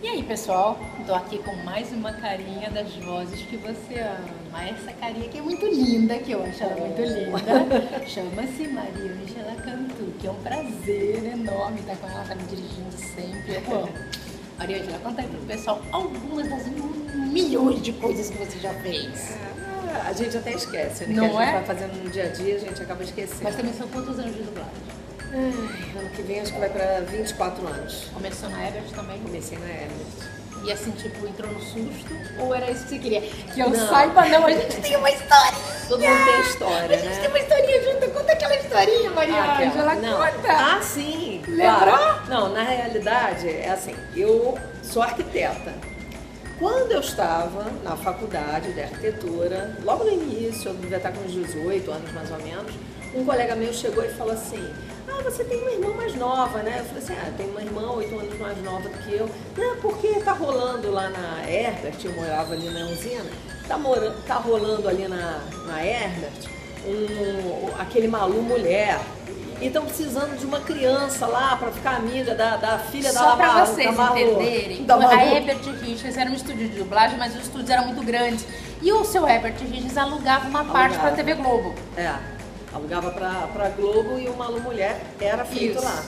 E aí, pessoal? Tô aqui com mais uma carinha das vozes que você ama. Essa carinha que é muito linda, que eu acho ela muito linda. Chama-se Maria Angela Cantu, que é um prazer enorme estar com ela, tá me dirigindo sempre. Bom, Maria Angela, conta aí pro pessoal algumas das milhões de coisas que você já fez. Ah, a gente até esquece, né? Não que a gente é? vai fazendo no dia a dia, a gente acaba esquecendo. Mas também são quantos anos de dublagem? Ai, ano que vem acho que vai pra 24 anos. Começou na Ebert também? Comecei na Everest. E assim, tipo, entrou no susto? Ou era isso que você queria? Que eu Não. saiba, não, a gente tem uma história! Todo mundo tem história, A gente né? tem uma historinha junto, conta aquela historinha, Maria Ah, Ângela, conta! Ah, sim. Lembrou? Claro. Não, na realidade, é assim, eu sou arquiteta. Quando eu estava na faculdade de arquitetura, logo no início, eu devia estar com uns 18 anos mais ou menos, um colega meu chegou e falou assim, ah, você tem uma irmã mais nova, né? Eu falei assim, ah, tenho uma irmã 8 anos mais nova do que eu. Não, porque tá rolando lá na Herbert, eu morava ali na usina, tá, mora, tá rolando ali na, na Herbert um, aquele Malu Mulher. E estão precisando de uma criança lá para ficar amiga da, da filha da Só Malu- vocês da entenderem, da a. Herbert Richards era um estúdio de dublagem, mas os estúdios eram muito grandes. E o seu Herbert Richards alugava uma parte pra Alugava. TV Globo. É, alugava pra, pra Globo e Malu Mulher era feito Isso. lá.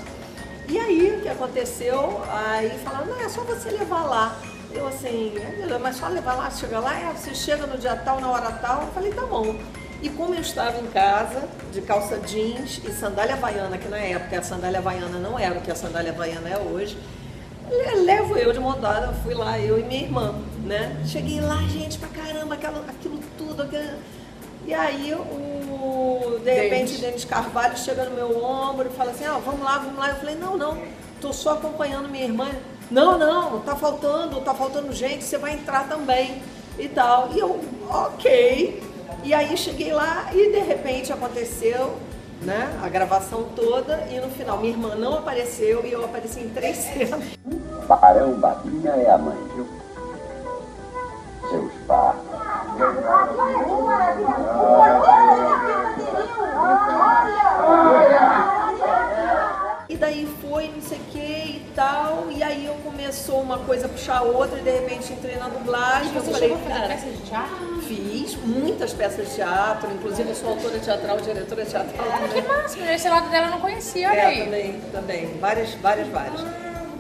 E aí, o que aconteceu? Aí falaram, não, é só você levar lá. Eu assim, "Ai, meu Deus, mas só levar lá, chega lá, é, você chega no dia tal, na hora tal. Eu falei, tá bom. E como eu estava em casa, de calça jeans e sandália havaiana, que na época a sandália havaiana não era o que a sandália havaiana é hoje, le- levo eu de mão dada, fui lá, eu e minha irmã, né? Cheguei lá, gente, pra caramba, aquela, aquilo tudo, aquilo... E aí, o, de repente, Denis. Denis Carvalho chega no meu ombro e fala assim, ah, vamos lá, vamos lá. Eu falei, não, não, tô só acompanhando minha irmã. Não, não, tá faltando, tá faltando gente, você vai entrar também e tal. E eu, ok. E aí cheguei lá e de repente aconteceu, né, a gravação toda e no final minha irmã não apareceu e eu apareci em três cenas. Barão Babinha é a mãe, viu? Seus pais. E eu começou uma coisa a puxar a outra e de repente entrei na dublagem. eu Você falei, chegou a fazer cara, peça de teatro? fiz muitas peças de teatro, inclusive eu sou autora teatral, diretora teatral Ah, que também. máximo, esse lado dela eu não conhecia, É, aí. também, também, várias, várias, várias.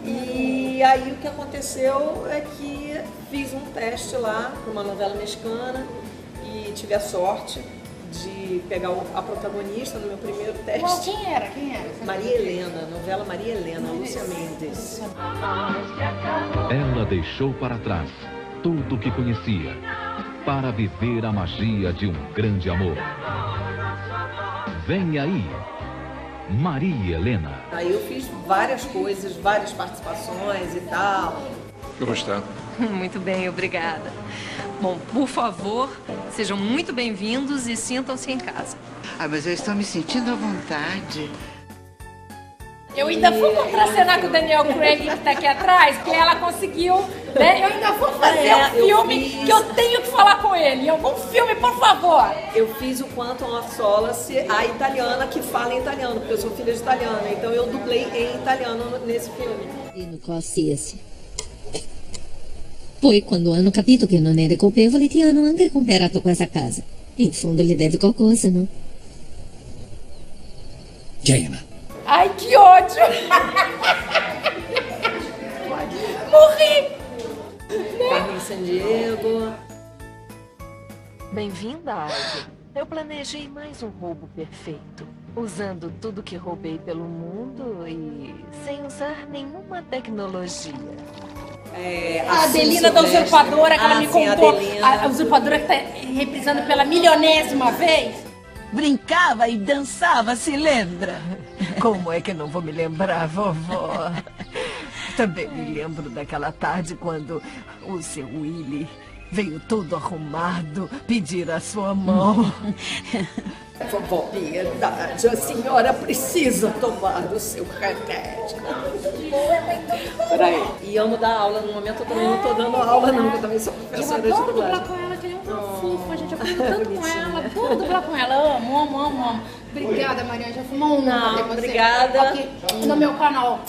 E aí o que aconteceu é que fiz um teste lá para uma novela mexicana e tive a sorte de pegar o- a protagonista no meu primeiro teste. Qual, quem era? Quem era? Maria Helena, novela Maria Helena, Lúcia Mendes. Ela deixou para trás tudo o que conhecia para viver a magia de um grande amor. Vem aí, Maria Helena. Aí eu fiz várias coisas, várias participações e tal. Está? Muito bem, obrigada. Bom, por favor, sejam muito bem-vindos e sintam-se em casa. Ah, mas eu estou me sentindo à vontade. Eu ainda vou contracenar com o Daniel Craig que tá aqui atrás, porque ela conseguiu, né? Eu ainda vou fazer É, um eu filme fiz. que eu tenho que falar com ele. Algum filme, por favor. Eu fiz o Quantum of Solace, a italiana que fala em italiano, porque eu sou filha de italiana, então eu dublei em italiano nesse filme. in qualsiasi. Poi, quando hanno capito che non eri colpevole, ti hanno anche comprato questa casa. In fondo gli devi qualcosa, no? Jaina. Ai, que ódio! Morri! Carmen San Diego. Bem-vinda, Ivy. Eu planejei mais um roubo perfeito, usando tudo que roubei pelo mundo e sem usar nenhuma tecnologia. É, A Adelina Sil da Silvestre. usurpadora, que ela Ah, me sim, contou. Adelina. A, a usurpadora que tá reprisando pela milionésima vez. Brincava e dançava, se lembra? Como é que eu não vou me lembrar, vovó? Também me lembro daquela tarde quando o seu Willy veio todo arrumado pedir a sua mão. Vovó Piedade, a senhora precisa tomar o seu remédio. Peraí. E amo dar aula. No momento eu também não estou dando aula, não, porque eu também sou Eu professora de adoro dublar dublagem. com ela, que ela é uma fofa, gente. Eu aprendo tanto com ela. Adoro dublar com ela. Amo, amo, amo, amo. Obrigada, Maria. Já foi uma Não, obrigada. aqui no meu canal.